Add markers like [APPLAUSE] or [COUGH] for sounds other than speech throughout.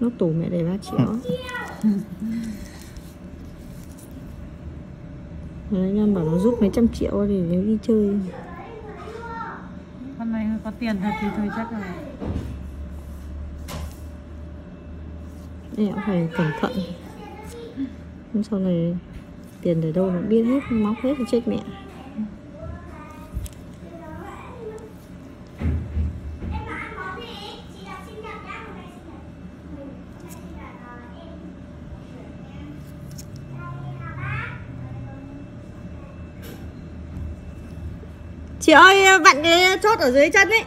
Nóc tủ mẹ để 3 triệu Đấy, anh em bảo nó giúp mấy trăm triệu để nếu đi chơi. Con này có tiền thật thì thôi chắc là Em cũng phải cẩn thận. Hôm sau này tiền để đâu nó biết hết móc hết thì chết mẹ Chị ơi vặn cái ờ, chốt ở dưới chân ấy.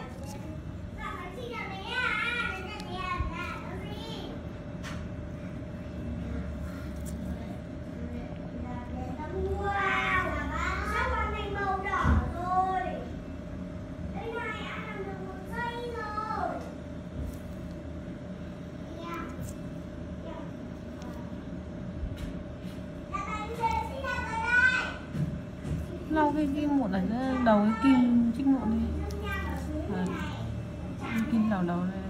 Cái kim mụn ở đầu cái kim chích mụn đi à, kim đầu đầu này là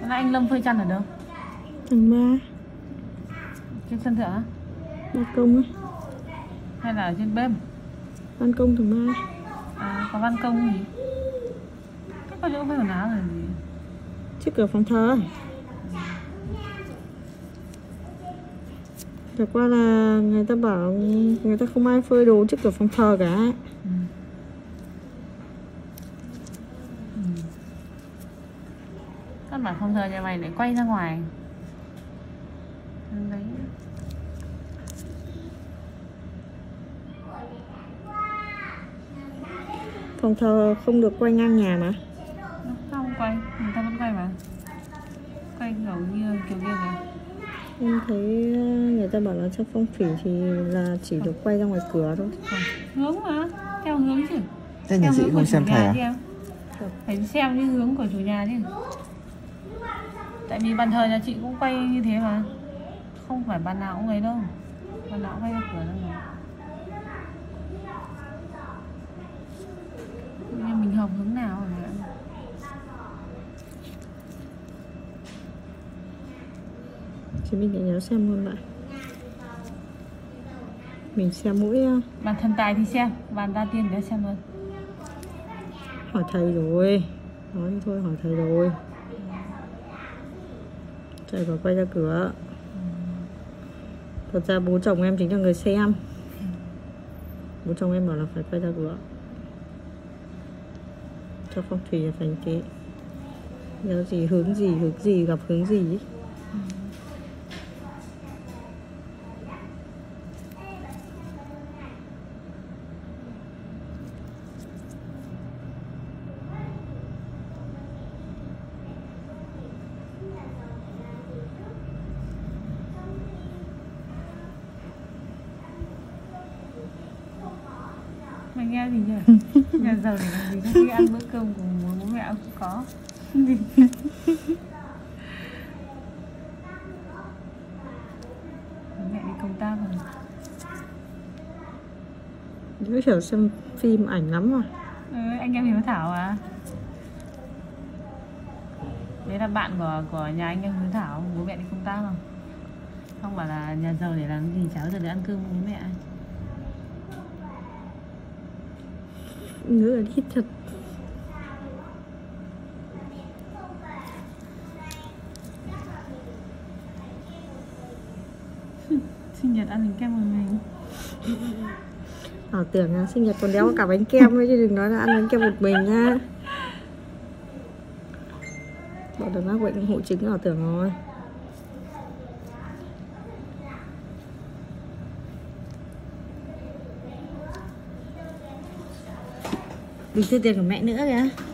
thế này anh Lâm phơi chăn ở đâu? Tầng 3 Trên sân thượng á? Ban công ấy Hay là ở trên bếp? Ban công tầng 3 À, có ban công gì? Thế có chỗ phơi quần áo rồi gì? Trước cửa phòng thờ Thật qua là người ta bảo người ta không ai phơi đồ trước cửa phòng thờ cả. Ừ. Ừ. Căn bản không giờ nhà mày lại quay ra ngoài. Đấy Phòng thờ không được quay ngang nhà mà. Không quay, người ta vẫn quay mà. Quay kiểu như kiểu kia kìa Em thấy ta bảo là trong phong thủy thì là chỉ được quay ra ngoài cửa thôi. Hướng mà, theo hướng chứ. Thế nhà Theo chị hướng của không chủ xem nhà thẻ à? Phải xem cái hướng của chủ nhà chứ. Tại vì bàn thờ nhà chị cũng quay như thế mà. Không phải bàn nào cũng ấy đâu. Bàn nào cũng quay ra cửa đâu. Mà Nhưng mình hợp hướng nào hả? Thì mình lại nhớ xem luôn bạn Mình xem mỗi ờ, Bàn thần tài thì xem Bàn đa tiên để xem luôn. Hỏi thầy rồi. Nói thôi hỏi thầy rồi. Thầy bảo quay ra cửa. Thật ra bố chồng em chính là người xem. Bố chồng em bảo là phải quay ra cửa. Cho phong thủy là như thế Nhớ gì hướng gì hướng gì gặp hướng gì. ấy. Nghe gì chưa? Nhà giàu để làm gì? Có khi ăn bữa cơm của bố mẹ cũng có Bố [LAUGHS] mẹ đi công tác rồi Nhớ hiểu xem phim ảnh lắm mà ừ, Anh em Hiếu Thảo à? Đấy là bạn của của nhà anh em Hiếu Thảo Bố mẹ đi công tác không? Không bảo là nhà giàu để làm gì cháu giờ để ăn cơm bố mẹ Là đi thật. [LAUGHS] Sinh nhật ăn bánh kem một mình. Ảo tưởng là sinh nhật còn đéo cả bánh kem ấy chứ đừng nói là ăn bánh kem một mình nha Bọn được mắc bệnh hội chứng ảo tưởng rồi bình thư tiền của mẹ nữa kìa.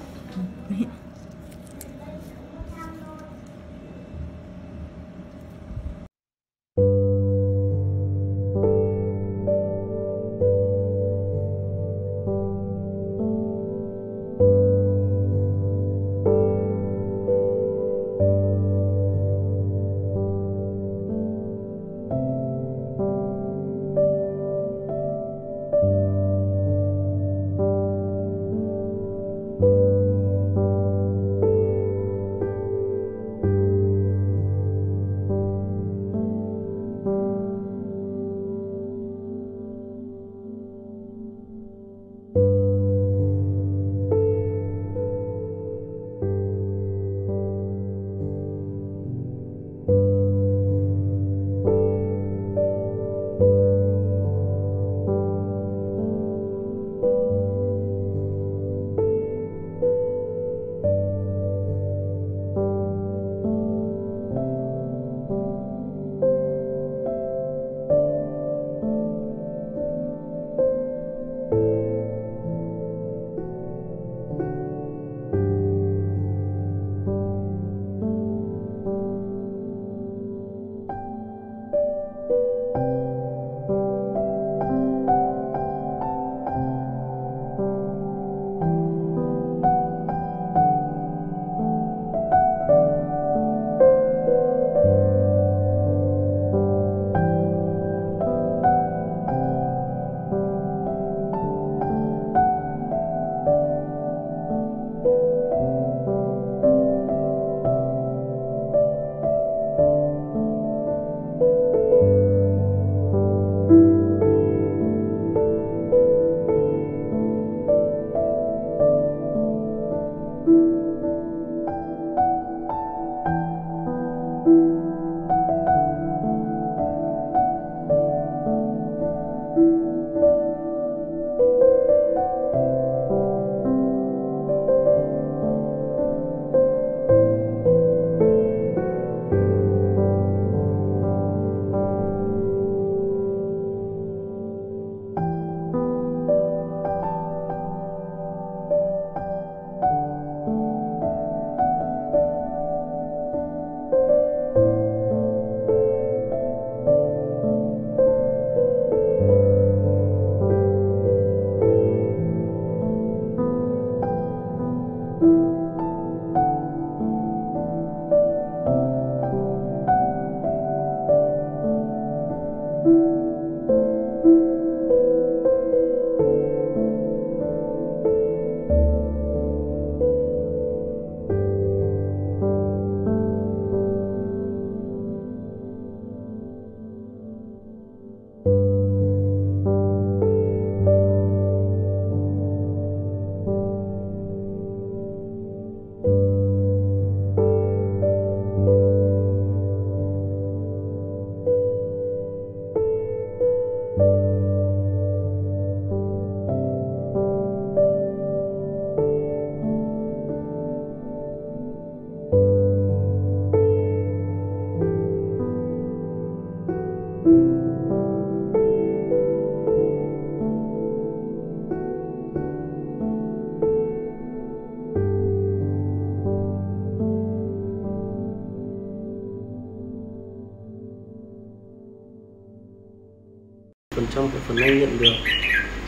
Phần trăm của phần anh nhận được.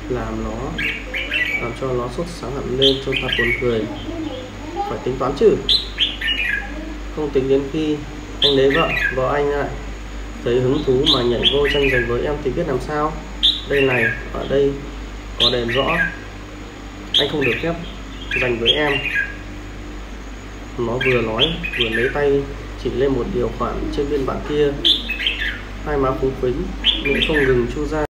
Làm nó, làm cho nó sốt sáng hẳn lên cho ta buồn cười. Phải tính toán chứ? Không tính đến khi anh lấy vợ vợ anh lại thấy hứng thú mà nhảy vô tranh giành với em thì biết làm sao? Đây này, ở đây có đèn rõ. Anh không được phép giành với em. Nó vừa nói, vừa lấy tay chỉ lên một điều khoản trên biên bản kia. Hai má phúng phính nhưng không ngừng chu ra.